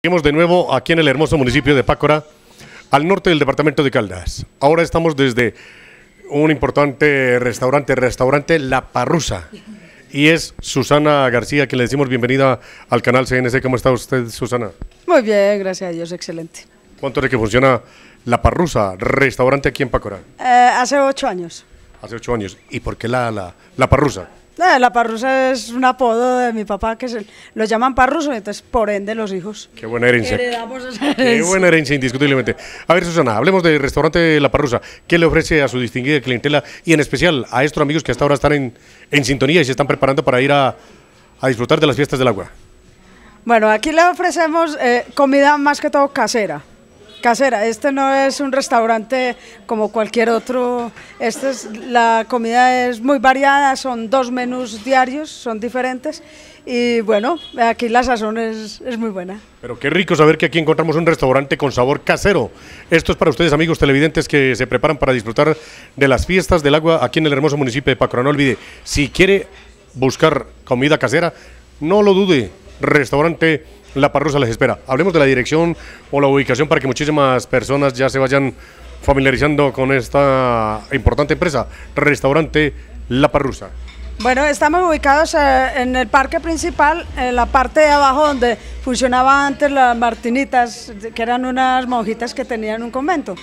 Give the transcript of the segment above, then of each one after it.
Seguimos de nuevo aquí en el hermoso municipio de Pácora, al norte del departamento de Caldas. Ahora estamos desde un importante restaurante, restaurante La Parrusa. Y es Susana García, que le decimos bienvenida al canal CNC. ¿Cómo está usted, Susana? Muy bien, gracias a Dios, excelente. ¿Cuánto es que funciona La Parrusa, restaurante aquí en Pácora? Eh, hace ocho años. Hace ocho años. ¿Y por qué la, la, la Parrusa? La parrusa es un apodo de mi papá que se, lo llaman parruso, entonces por ende los hijos. Qué buena herencia. Esa Qué herencia. buena herencia, indiscutiblemente. A ver, Susana, hablemos del restaurante La Parrusa. ¿Qué le ofrece a su distinguida clientela y en especial a estos amigos que hasta ahora están en, en sintonía y se están preparando para ir a, a disfrutar de las fiestas del agua? Bueno, aquí le ofrecemos eh, comida más que todo casera. Casera, este no es un restaurante como cualquier otro. Este es, la comida es muy variada, son dos menús diarios, son diferentes. Y bueno, aquí la sazón es, es muy buena. Pero qué rico saber que aquí encontramos un restaurante con sabor casero. Esto es para ustedes, amigos televidentes, que se preparan para disfrutar de las fiestas del agua aquí en el hermoso municipio de Pácora. No olvide, si quiere buscar comida casera, no lo dude. Restaurante La Parrusa les espera. Hablemos de la dirección o la ubicación para que muchísimas personas ya se vayan familiarizando con esta importante empresa. Restaurante La Parrusa. Bueno, estamos ubicados eh, en el parque principal, en la parte de abajo donde funcionaban antes las martinitas, que eran unas monjitas que tenían un convento.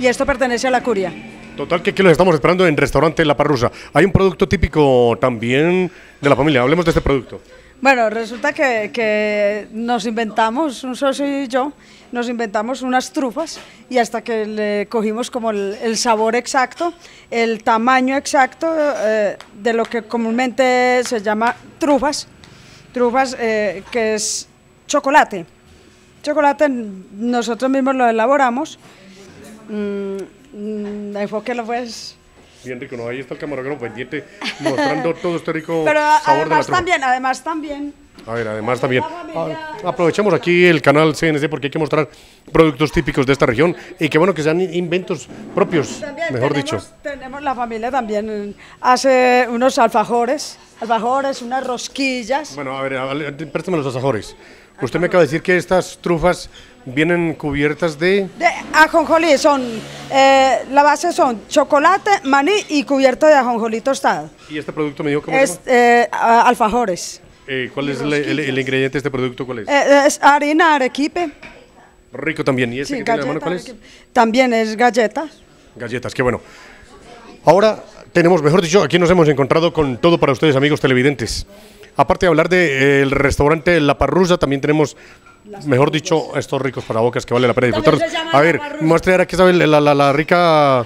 Y esto pertenece a la curia. Total que aquí los estamos esperando en Restaurante La Parrusa. Hay un producto típico también de la familia. Hablemos de este producto. Bueno, resulta que, que nos inventamos, un socio y yo, nos inventamos unas trufas y hasta que le cogimos como el, sabor exacto, el tamaño exacto eh, de lo que comúnmente se llama trufas, trufas eh, que es chocolate. Chocolate nosotros mismos lo elaboramos. Mm, mm, enfóquelo pues. Bien rico, ¿no? Ahí está el camarógrafo pendiente mostrando todo este rico Pero sabor de la además también, además también A ver, además también. Aprovechamos aquí el canal CNC porque hay que mostrar productos típicos de esta región y que bueno que sean inventos propios, También mejor tenemos, dicho. Tenemos la familia también, hace unos alfajores, alfajores, unas rosquillas. Bueno, a ver, préstame los asajores. Usted me acaba de decir que estas trufas vienen cubiertas de... De ajonjolí son, eh, la base son chocolate, maní y cubierto de ajonjolí tostado. ¿Y este producto me dijo cómo Es se llama? eh, alfajores. Eh, ¿Cuál es el, el- el ingrediente de este producto? ¿Cuál es? Eh, es harina, arequipe. Rico también. ¿Y este sí, que tiene la mano cuál es? También es galleta. Galletas, qué bueno. Ahora tenemos, mejor dicho, aquí nos hemos encontrado con todo para ustedes, amigos televidentes. Aparte de hablar del restaurante La Parrusa, también tenemos, mejor dicho, estos ricos parabocas que vale la pena disfrutar. A La ver, muestre ahora que sabe la, la- la rica...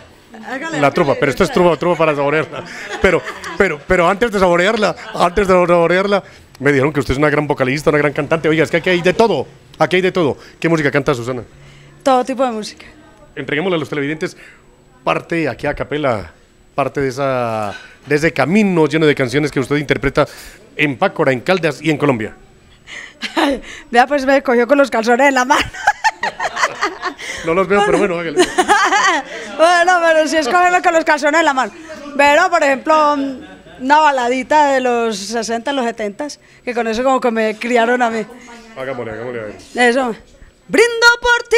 Hágale, La trufa, pero esto es trufa, trufa para saborearla. Pero, pero, pero antes de saborearla, antes de saborearla, me dijeron que usted es una gran vocalista, una gran cantante. Oiga, es que aquí hay de todo, aquí hay de todo. ¿Qué música canta Susana? Todo tipo de música. entreguémosle a los televidentes parte aquí a capela, parte de, esa, de ese camino lleno de canciones que usted interpreta en Pácora, en Caldas y en Colombia. Vea, pues me cogió con los calzones en la mano. No los veo, pero bueno, hágale. bueno, pero si es cogerlo con los calzones en la mano. Pero, por ejemplo, una baladita de los 60, los 70, que con eso como que me criaron a mí. Hagámosle, hagámosle a ver. Eso. Brindo por ti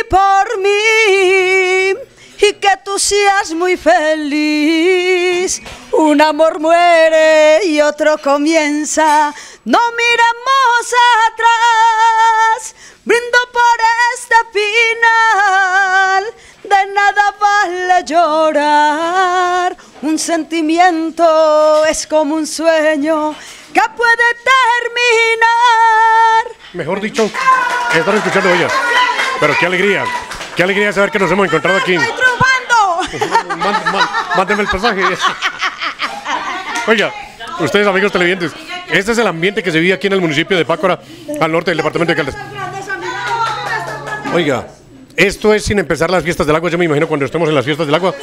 y por mí y que tú seas muy feliz. Un amor muere y otro comienza. No miremos atrás. Brindo por este final. De nada vale llorar. Un sentimiento es como un sueño que puede terminar. Mejor dicho, están escuchando ellas. Pero qué alegría, qué alegría saber que nos hemos encontrado aquí. ¡Estoy triunfando! Má- má- Mándenme el pasaje. Oiga, ustedes amigos televidentes, este es el ambiente que se vive aquí en el municipio de Pácora, al norte del departamento de Caldas. Oiga, esto es sin empezar las fiestas del agua. Yo me imagino cuando estemos en las fiestas del agua,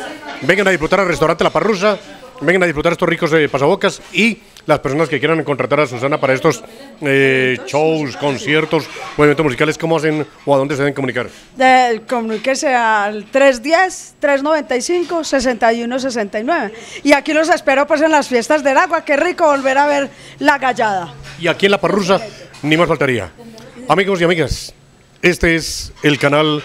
vengan a disfrutar al restaurante La Parrusa, vengan a disfrutar estos ricos eh, pasabocas y las personas que quieran contratar a Susana para estos eh, shows, conciertos o eventos musicales, ¿cómo hacen o a dónde se deben comunicar? Comuníquese al 310-395-6169. Y aquí los espero pues en las fiestas del agua. Qué rico volver a ver la gallada. Y aquí en La Parrusa, ni más faltaría. Amigos y amigas, este es el canal